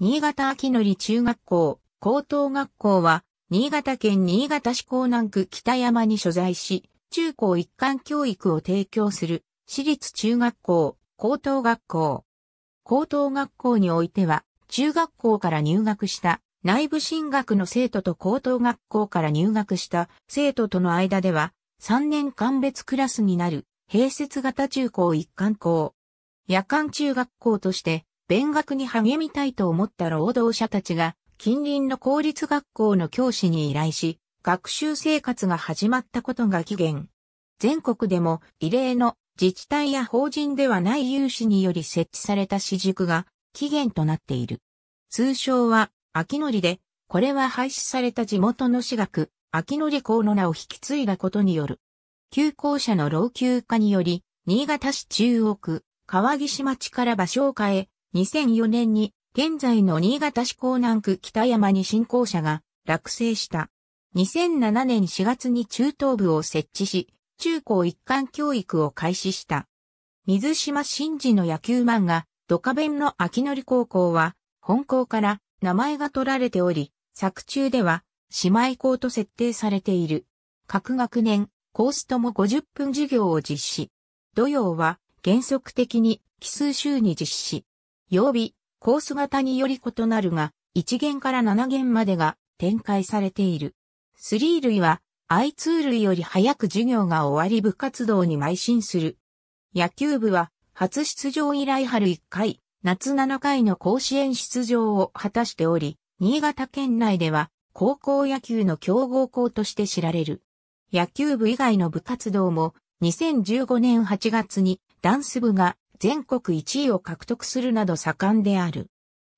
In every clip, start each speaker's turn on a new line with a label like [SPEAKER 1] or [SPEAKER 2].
[SPEAKER 1] 新潟秋の中学校、高等学校は、新潟県新潟市港南区北山に所在し、中高一貫教育を提供する、私立中学校、高等学校。高等学校においては、中学校から入学した内部進学の生徒と高等学校から入学した生徒との間では、3年間別クラスになる、併設型中高一貫校。夜間中学校として、勉学に励みたいと思った労働者たちが、近隣の公立学校の教師に依頼し、学習生活が始まったことが起源。全国でも異例の自治体や法人ではない有志により設置された私塾が起源となっている。通称は秋のりで、これは廃止された地元の私学、秋のり校の名を引き継いだことによる。旧校舎の老朽化により、新潟市中央区、川岸町から場所を変え、2004年に現在の新潟市港南区北山に新校舎が落成した。2007年4月に中等部を設置し、中高一貫教育を開始した。水島真司の野球漫画、ドカベンの秋のり高校は、本校から名前が取られており、作中では姉妹校と設定されている。各学年、コースとも50分授業を実施。土曜は原則的に奇数週に実施。曜日、コース型により異なるが、1弦から7弦までが展開されている。3類は I2 類より早く授業が終わり部活動に邁進する。野球部は初出場以来春1回、夏7回の甲子園出場を果たしており、新潟県内では高校野球の強豪校として知られる。野球部以外の部活動も2015年8月にダンス部が全国1位を獲得するなど盛んである。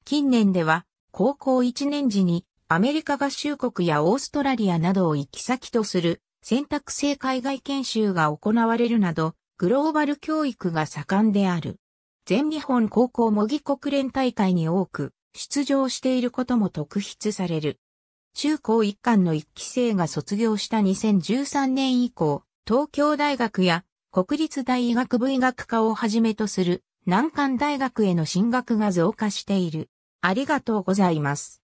[SPEAKER 1] 近年では、高校1年時にアメリカ合衆国やオーストラリアなどを行き先とする選択制海外研修が行われるなど、グローバル教育が盛んである。全日本高校模擬国連大会に多く出場していることも特筆される。中高一貫の一期生が卒業した2013年以降、東京大学や国立大医学部医学科をはじめとする難関大学への進学が増加している。ありがとうございます。